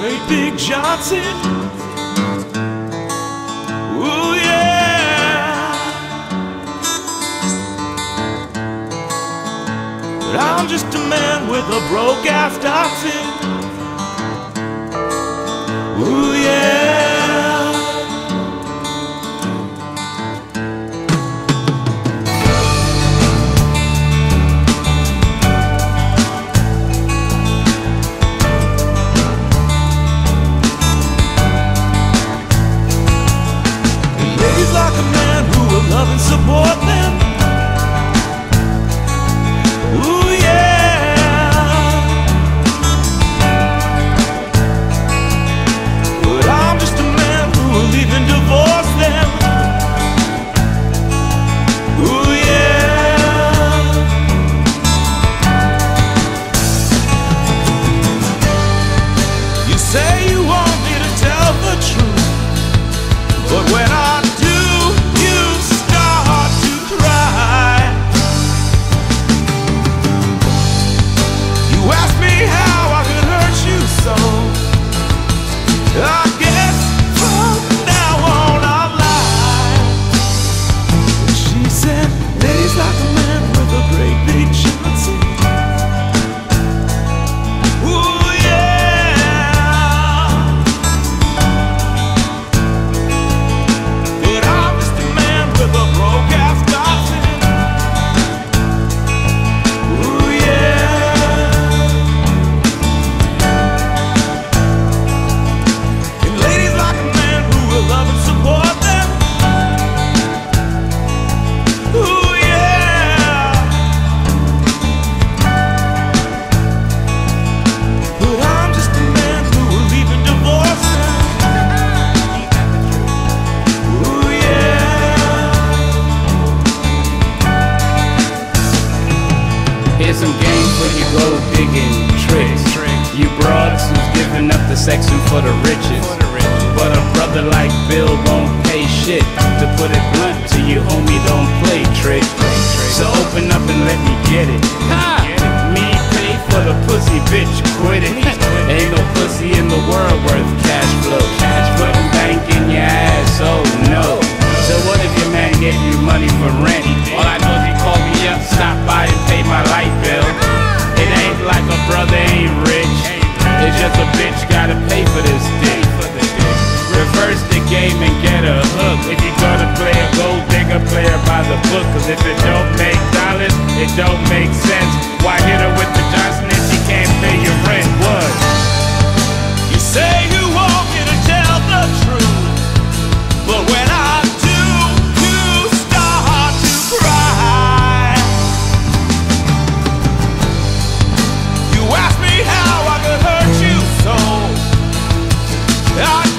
great big Johnson. Ooh, yeah. But I'm just a man with a broke ass Datsun. You want me to tell the truth. But when I do, you start to cry. You ask me how I could hurt you so. I guess from now on I'll lie. She said, Ladies like some games where you go digging tricks. You broads who's giving up the section for the riches. But a brother like Bill won't pay shit. To put it blunt to you, homie, don't play tricks. So open up and let me get it. Ha! Me pay for the pussy, bitch, quit it. Ain't no pussy in the world worth bitch gotta pay for this dick. Reverse the game and get a hook. If you gonna play a gold digger, play her by the book. Cause if it don't make dollars, it don't make sense. Why hit a I